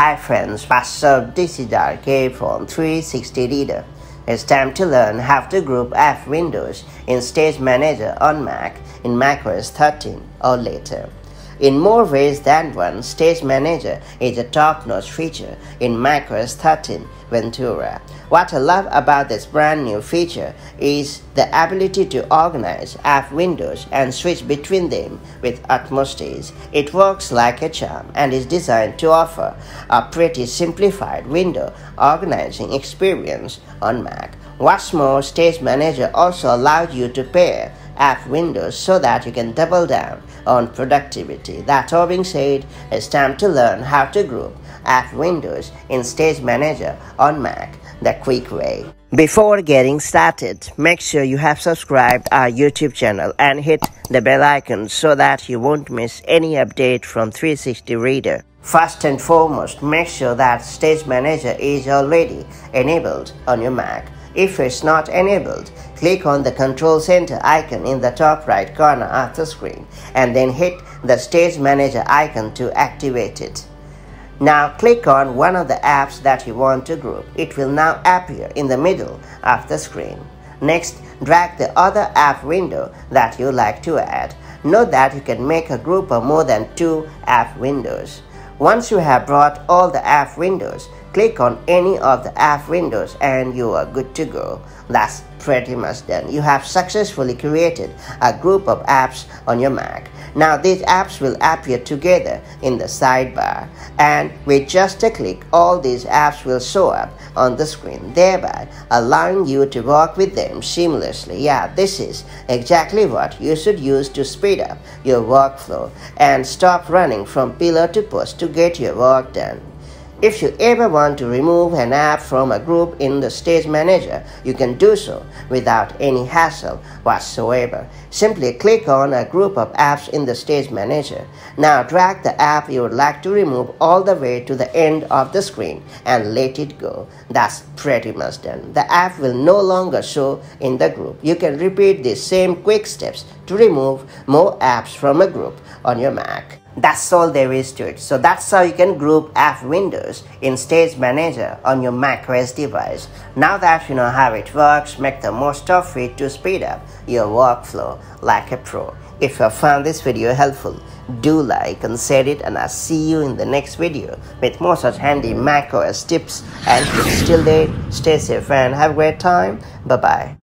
Hi friends, what's up? This is RK from 360 Reader. It's time to learn how to group app windows in Stage Manager on Mac in macOS 13 or later. In more ways than one, Stage Manager is a top-notch feature in macOS 13 Ventura. What I love about this brand new feature is the ability to organize app windows and switch between them with utmost ease. It works like a charm and is designed to offer a pretty simplified window organizing experience on Mac. What's more, Stage Manager also allows you to pair app windows so that you can double down on productivity. That all being said, it's time to learn how to group app windows in Stage Manager on Mac the quick way. Before getting started, make sure you have subscribed our YouTube channel and hit the bell icon so that you won't miss any update from 360 Reader. First and foremost, make sure that Stage Manager is already enabled on your Mac. If it's not enabled, click on the Control Center icon in the top right corner of the screen and then hit the Stage Manager icon to activate it. Now click on one of the apps that you want to group. It will now appear in the middle of the screen. Next, drag the other app window that you like to add. Note that you can make a group of more than two app windows. Once you have brought all the app windows, click on any of the app windows and you are good to go. That's pretty much done. You have successfully created a group of apps on your Mac. Now these apps will appear together in the sidebar and with just a click all these apps will show up on the screen thereby allowing you to work with them seamlessly. Yeah, this is exactly what you should use to speed up your workflow and stop running from pillar to post to get your work done. If you ever want to remove an app from a group in the Stage Manager, you can do so without any hassle whatsoever. Simply click on a group of apps in the Stage Manager. Now drag the app you would like to remove all the way to the end of the screen and let it go. That's pretty much done. The app will no longer show in the group. You can repeat the same quick steps to remove more apps from a group on your Mac. That's all there is to it. So that's how you can group app windows in Stage Manager on your macOS device. Now that you know how it works, make the most of it to speed up your workflow like a pro. If you found this video helpful, do like and share it and I'll see you in the next video with more such handy macOS tips and tricks. Then, stay safe and have a great time. Bye-bye.